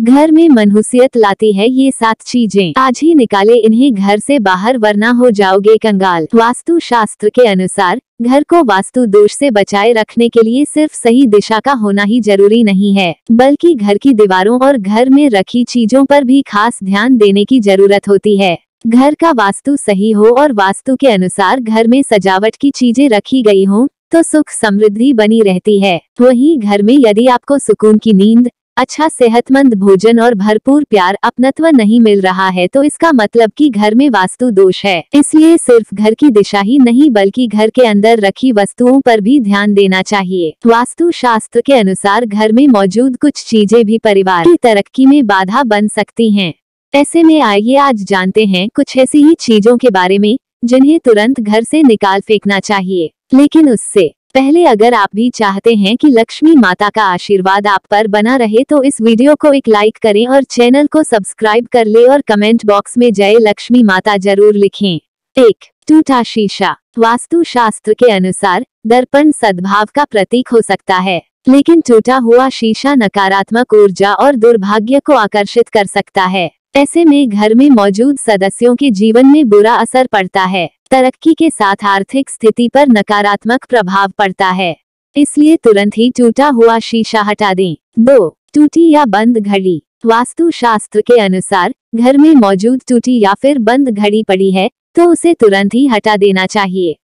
घर में मनहूसियत लाती है ये सात चीज़ें। आज ही निकाले इन्हें घर से बाहर वरना हो जाओगे कंगाल। वास्तु शास्त्र के अनुसार, घर को वास्तु दोष से बचाए रखने के लिए सिर्फ़ सही दिशा का होना ही ज़रूरी नहीं है, बल्कि घर की दीवारों और घर में रखी चीज़ों पर भी खास ध्यान देने की ज़रूरत होती है। घर का वास्तु सही हो और वास्तु के अनुसार घर में सजावट की चीज़ें रखी गई हों तो सुख समृद्धि बनी रहती है। वहीं घर में यदि आपको सुकून की नींद अच्छा सेहतमंद भोजन और भरपूर प्यार अपनत्व नहीं मिल रहा है तो इसका मतलब कि घर में वास्तु दोष है। इसलिए सिर्फ़ घर की दिशा ही नहीं, बल्कि घर के अंदर रखी वस्तुओं पर भी ध्यान देना चाहिए। वास्तु शास्त्र के अनुसार घर में मौजूद कुछ चीज़ें भी परिवार की तरक्की में बाधा बन सकती हैं। ऐसे में आइए आज जानते हैं कुछ ऐसी ही चीज़ों के बारे में, जिन्हें तुरंत घर से निकाल फेंकना चाहिए। लेकिन उससे पहले अगर आप भी चाहते हैं कि लक्ष्मी माता का आशीर्वाद आप पर बना रहे तो इस वीडियो को एक लाइक करें और चैनल को सब्सक्राइब कर ले और कमेंट बॉक्स में जय लक्ष्मी माता ज़रूर लिखें। एक टूटा शीशा वास्तु शास्त्र के अनुसार, दर्पण सद्भाव का प्रतीक हो सकता है, लेकिन टूटा हुआ शीशा नकारात्मक ऊर्जा और दुर्भाग्य को आकर्षित कर सकता है। ऐसे में घर में मौजूद सदस्यों के जीवन में बुरा असर पड़ता है। तरक्की के साथ आर्थिक स्थिति पर नकारात्मक प्रभाव पड़ता है। इसलिए तुरंत ही टूटा हुआ शीशा हटा दें। दो, टूटी या बंद घड़ी। वास्तु शास्त्र के अनुसार, घर में मौजूद टूटी या फिर बंद घड़ी पड़ी है तो उसे तुरंत ही हटा देना चाहिए।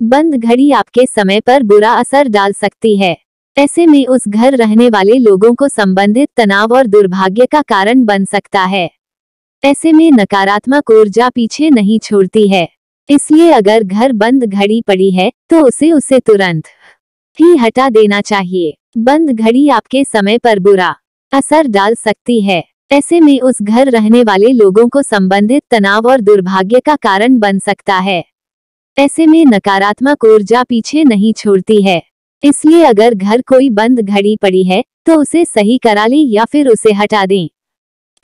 बंद घड़ी आपके समय पर बुरा असर डाल सकती है। ऐसे में उस घर रहने वाले लोगों को संबंधित तनाव और दुर्भाग्य का कारण बन सकता है। ऐसे में नकारात्मक ऊर्जा पीछे नहीं छोड़ती है। इसलिए अगर घर बंद घड़ी पड़ी है तो उसे उसे तुरंत ही हटा देना चाहिए। बंद घड़ी आपके समय पर बुरा असर डाल सकती है। ऐसे में उस घर रहने वाले लोगों को संबंधित तनाव और दुर्भाग्य का कारण बन सकता है। ऐसे में नकारात्मक ऊर्जा पीछे नहीं छोड़ती है। इसलिए अगर घर कोई बंद घड़ी पड़ी है तो उसे सही करा लें या फिर उसे हटा दें।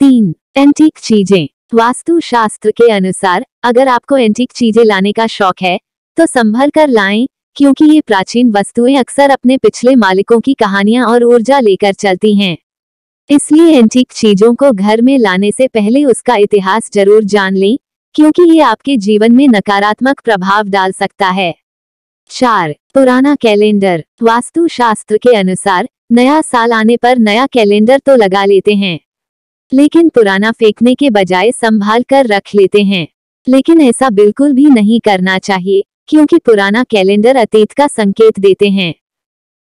तीन एंटीक चीज़ें। वास्तु शास्त्र के अनुसार, अगर आपको एंटीक चीज़ें लाने का शौक है तो संभल कर लाएँ, क्योंकि ये प्राचीन वस्तुएँ अक्सर अपने पिछले मालिकों की कहानियाँ और ऊर्जा लेकर चलती हैं। इसलिए एंटीक चीज़ों को घर में लाने से पहले उसका इतिहास ज़रूर जान लें, क्योंकि ये आपके जीवन में नकारात्मक प्रभाव डाल सकता है। चार, पुराना कैलेंडर। वास्तु शास्त्र के अनुसार, नया साल आने पर नया कैलेंडर तो लगा लेते हैं। लेकिन पुराना फेंकने के बजाय संभाल कर रख लेते हैं। लेकिन ऐसा बिल्कुल भी नहीं करना चाहिए, क्योंकि पुराना कैलेंडर अतीत का संकेत देते हैं।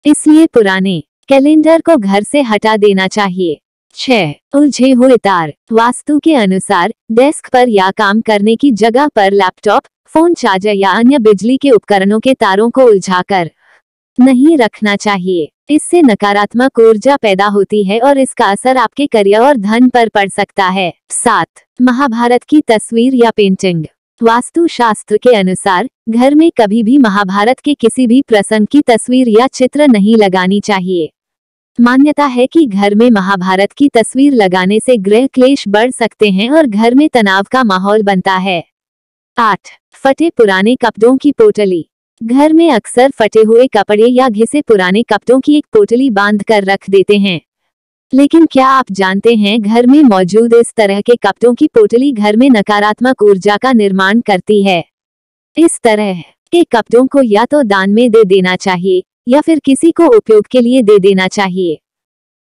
इसलिए पुराने कैलेंडर को घर से हटा देना चाहिए। छह, उलझे हुए तार, वास्तु के अनुसार, डेस्क पर या काम करने की जगह पर लैपटॉप, फ़ोन चार्जर या अन्य बिजली के उपकरणों के तारों को उलझाकर नहीं रखना चाहिए। इससे नकारात्मक ऊर्जा पैदा होती है और इसका असर आपके करियर और धन पर पड़ सकता है। सात, महाभारत की तस्वीर या पेंटिंग वास्तु शास्त्र के अनुसार, घर में कभी भी महाभारत के किसी भी प्रसंग की तस्वीर या चित्र नहीं लगानी चाहिए। मान्यता है कि घर में महाभारत की तस्वीर लगाने से गृह क्लेश बढ़ सकते हैं और घर में तनाव का माहौल बनता है। आठ, फटे पुराने कपड़ों की पोटली। घर में अक्सर फटे हुए कपड़े या घिसे पुराने कपड़ों की एक पोटली बाँध कर रख देते हैं। लेकिन क्या आप जानते हैं घर में मौजूद इस तरह के कपड़ों की पोटली घर में नकारात्मक ऊर्जा का निर्माण करती है? इस तरह के कपड़ों को या तो दान में दे देना चाहिए, या फिर किसी को उपयोग के लिए दे देना चाहिए।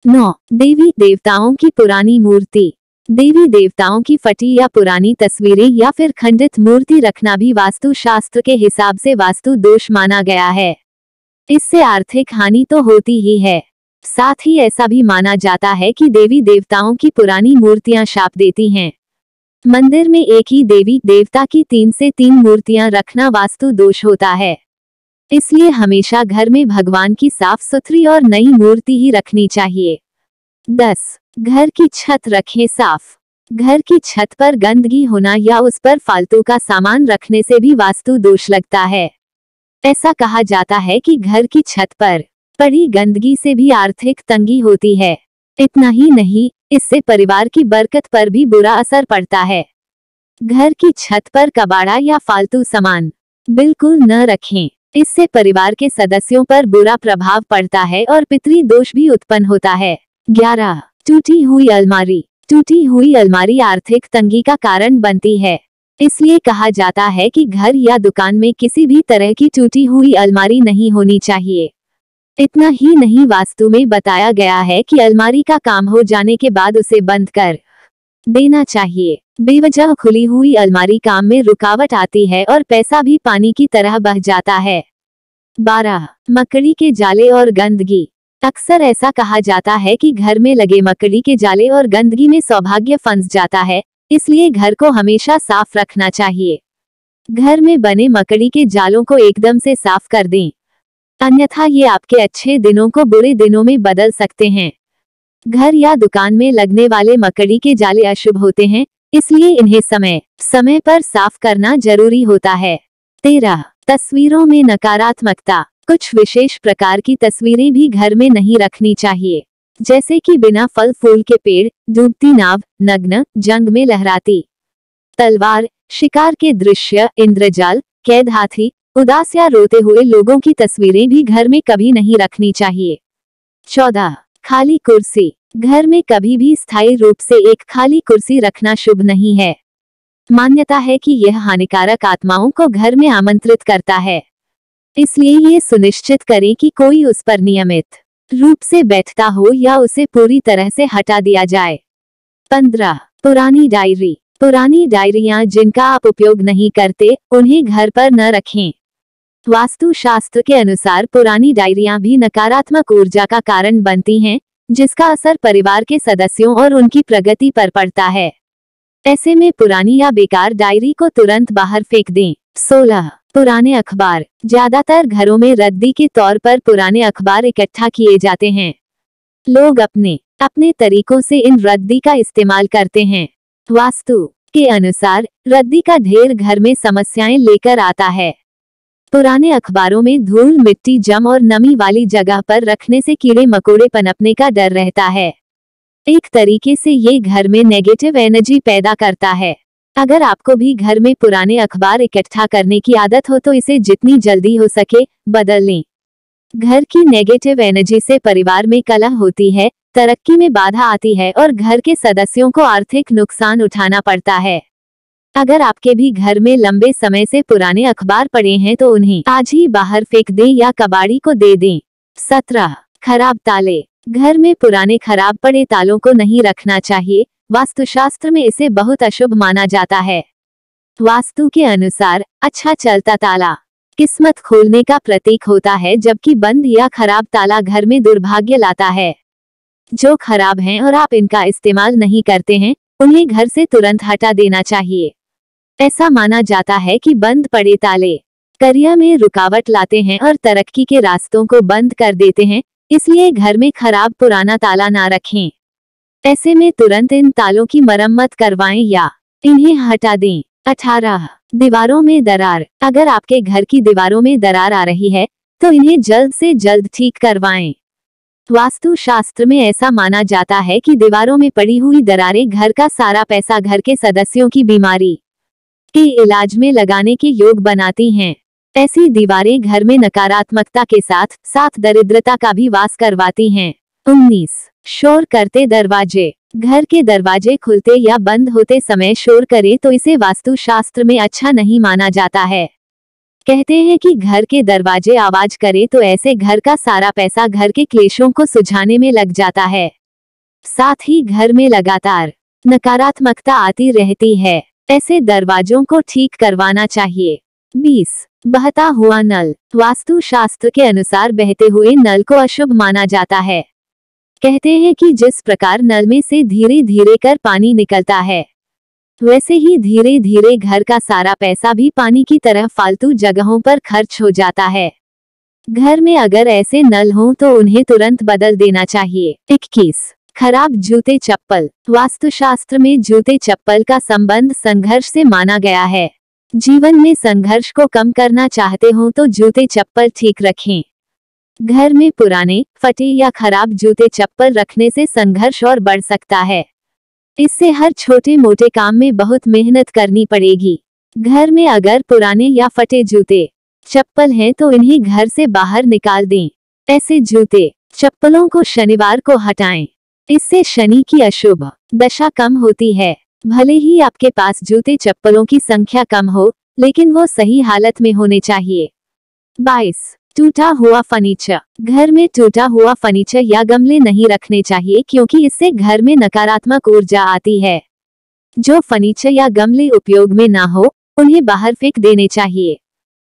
नौ, देवी देवताओं की पुरानी मूर्ति। देवी देवताओं की फटी या पुरानी तस्वीरें या फिर खंडित मूर्ति रखना भी वास्तु शास्त्र के हिसाब से वास्तु दोष माना गया है। इससे आर्थिक हानि तो होती ही है। साथ ही ऐसा भी माना जाता है कि देवी देवताओं की पुरानी मूर्तियाँ शाप देती हैं। मंदिर में एक ही देवी देवता की तीन से तीन मूर्तियाँ रखना वास्तु दोष होता है। इसलिए हमेशा घर में भगवान की साफ़ सुथरी और नई मूर्ति ही रखनी चाहिए। दस घर की छत रखें साफ़। घर की छत पर गंदगी होना या उस पर फालतू का सामान रखने से भी वास्तु दोष लगता है। ऐसा कहा जाता है कि घर की छत पर पड़ी गंदगी से भी आर्थिक तंगी होती है। इतना ही नहीं, इससे परिवार की बरकत पर भी बुरा असर पड़ता है। घर की छत पर कबाड़ा या फालतू सामान बिल्कुल न रखें। इससे परिवार के सदस्यों पर बुरा प्रभाव पड़ता है और पितरी दोष भी उत्पन्न होता है। ग्यारह टूटी हुई अलमारी। टूटी हुई अलमारी आर्थिक तंगी का कारण बनती है। इसलिए कहा जाता है कि घर या दुकान में किसी भी तरह की टूटी हुई अलमारी नहीं होनी चाहिए। इतना ही नहीं वास्तु में बताया गया है कि अलमारी का काम हो जाने के बाद उसे बंद कर देना चाहिए। बेवजह खुली हुई अलमारी काम में रुकावट आती है और पैसा भी पानी की तरह बह जाता है। बारह, मकड़ी के जाले और गंदगी। अक्सर ऐसा कहा जाता है कि घर में लगे मकड़ी के जाले और गंदगी में सौभाग्य फंस जाता है, इसलिए घर को हमेशा साफ़ रखना चाहिए। घर में बने मकड़ी के जालों को एकदम से साफ़ कर दें। अन्यथा ये आपके अच्छे दिनों को बुरे दिनों में बदल सकते हैं। घर या दुकान में लगने वाले मकड़ी के जाले अशुभ होते हैं, इसलिए इन्हें समय समय पर साफ़ करना ज़रूरी होता है। तेरह, तस्वीरों में नकारात्मकता। कुछ विशेष प्रकार की तस्वीरें भी घर में नहीं रखनी चाहिए। जैसे कि बिना फल, फूल के पेड़, डूबती नाव, नग्न, जंग में लहराती। तलवार, शिकार के दृश्य, इंद्रजाल कैद हाथी उदास या रोते हुए लोगों की तस्वीरें भी घर में कभी नहीं रखनी चाहिए। चौदह, खाली कुर्सी। घर में कभी भी स्थायी रूप से एक खाली कुर्सी रखना शुभ नहीं है। मान्यता है कि यह हानिकारक आत्माओं को घर में आमंत्रित करता है। इसलिए ये सुनिश्चित करें कि कोई उस पर नियमित रूप से बैठता हो या उसे पूरी तरह से हटा दिया जाए। पंद्रह पुरानी डायरी। पुरानी डायरियाँ जिनका आप उपयोग नहीं करते उन्हें घर पर न रखें। वास्तु शास्त्र के अनुसार पुरानी डायरियाँ भी नकारात्मक ऊर्जा का कारण बनती हैं, जिसका असर परिवार के सदस्यों और उनकी प्रगति पर पड़ता है। ऐसे में पुरानी या बेकार डायरी को तुरंत बाहर फेंक दें। सोलह पुराने अखबार। ज़्यादातर घरों में रद्दी के तौर पर पुराने अखबार इकट्ठा किए जाते हैं। लोग अपने अपने तरीकों से इन रद्दी का इस्तेमाल करते हैं। वास्तु के अनुसार, रद्दी का ढेर घर में समस्याएँ लेकर आता है। पुराने अखबारों में धूल, मिट्टी, जम और नमी वाली जगह पर रखने से कीड़े मकोड़े पनपने का डर रहता है। एक तरीके से ये घर में नेगेटिव एनर्जी पैदा करता है। अगर आपको भी घर में पुराने अखबार इकट्ठा करने की आदत हो तो इसे जितनी जल्दी हो सके, बदल लें। घर की नेगेटिव एनर्जी से परिवार में कलह होती है, तरक्की में बाधा आती है और घर के सदस्यों को आर्थिक नुकसान उठाना पड़ता है। अगर आपके भी घर में लंबे समय से पुराने अखबार पड़े हैं तो उन्हें आज ही बाहर फेंक दें या कबाड़ी को दे दें। सत्रह, खराब ताले। घर में पुराने खराब पड़े तालों को नहीं रखना चाहिए, वास्तुशास्त्र में इसे बहुत अशुभ माना जाता है। वास्तु के अनुसार अच्छा चलता ताला, किस्मत खोलने का प्रतीक होता है जबकि बंद या खराब ताला घर में दुर्भाग्य लाता है। जो खराब हैं और आप इनका इस्तेमाल नहीं करते हैं, उन्हें घर से तुरंत हटा देना चाहिए। ऐसा माना जाता है कि बंद पड़े ताले करियर में रुकावट लाते हैं और तरक्की के रास्तों को बंद कर देते हैं इसलिए घर में खराब पुराना ताला ना रखें। ऐसे में तुरंत इन तालों की मरम्मत करवाएँ या इन्हें हटा दें। अठारह, दीवारों में दरार। अगर आपके घर की दीवारों में दरार आ रही है तो इन्हें जल्द से जल्द ठीक करवाएँ। वास्तु शास्त्र में ऐसा माना जाता है कि दीवारों में पड़ी हुई दरारें घर का सारा पैसा घर के सदस्यों की बीमारी के इलाज में लगाने के योग बनाती हैं। ऐसी दीवारें घर में नकारात्मकता के साथ साथ दरिद्रता का भी वास करवाती हैं। उन्नीस। शोर करते दरवाजे। घर के दरवाजे खुलते या बंद होते समय शोर करे तो इसे वास्तु शास्त्र में अच्छा नहीं माना जाता है। कहते हैं कि घर के दरवाजे आवाज़ करे तो ऐसे घर का सारा पैसा घर के क्लेशों को सुझाने में लग जाता है। साथ ही घर में लगातार नकारात्मकता आती रहती है। ऐसे दरवाजों को ठीक करवाना चाहिए। बीस। बहता हुआ नल, वास्तु शास्त्र के अनुसार बहते हुए नल को अशुभ माना जाता है। कहते हैं कि जिस प्रकार नल में से धीरे धीरे कर पानी निकलता है, वैसे ही धीरे धीरे घर का सारा पैसा भी पानी की तरह फालतू जगहों पर खर्च हो जाता है। घर में अगर ऐसे नल हों तो उन्हें तुरंत बदल देना चाहिए। इक्कीस, खराब जूते चप्पल वास्तुशास्त्र में जूते चप्पल का संबंध संघर्ष से माना गया है। जीवन में संघर्ष को कम करना चाहते हो तो जूते चप्पल ठीक रखें। घर में पुराने, फटे या खराब जूते चप्पल रखने से संघर्ष और बढ़ सकता है। इससे हर छोटे मोटे काम में बहुत मेहनत करनी पड़ेगी। घर में अगर पुराने या फटे जूते, चप्पल हैं तो इन्हें घर से बाहर निकाल दें। ऐसे जूते, चप्पलों को शनिवार को हटाएँ। इससे शनि की अशुभ दशा कम होती है। भले ही आपके पास जूते चप्पलों की संख्या कम हो, लेकिन वो सही हालत में होने चाहिए। बाईस, टूटा हुआ फर्नीचर। घर में टूटा हुआ फर्नीचर या गमले नहीं रखने चाहिए क्योंकि इससे घर में नकारात्मक ऊर्जा आती है। जो फर्नीचर या गमले उपयोग में ना हो, उन्हें बाहर फेंक देने चाहिए।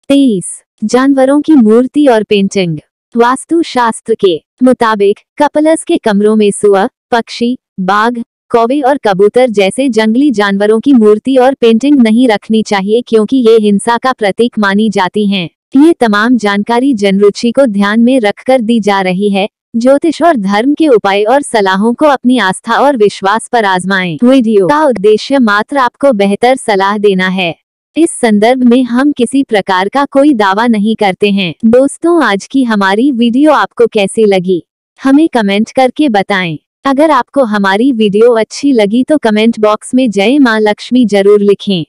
तेईस, जानवरों की मूर्ति और पेंटिंग। वास्तु शास्त्र के मुताबिक कपलस के कमरों में सुअर, पक्षी, बाघ कौवे और कबूतर जैसे जंगली जानवरों की मूर्ति और पेंटिंग नहीं रखनी चाहिए क्योंकि ये हिंसा का प्रतीक मानी जाती हैं। ये तमाम जानकारी जनरुचि को ध्यान में रखकर दी जा रही है। ज्योतिष और धर्म के उपाय और सलाहों को अपनी आस्था और विश्वास पर आजमाएँ। वीडियो का उद्देश्य मात्र आपको बेहतर सलाह देना है। इस संदर्भ में हम किसी प्रकार का कोई दावा नहीं करते हैं। दोस्तों, आज की हमारी वीडियो आपको कैसी लगी? हमें कमेंट करके बताएँ। अगर आपको हमारी वीडियो अच्छी लगी तो कमेंट बॉक्स में जय माँ लक्ष्मी ज़रूर लिखें।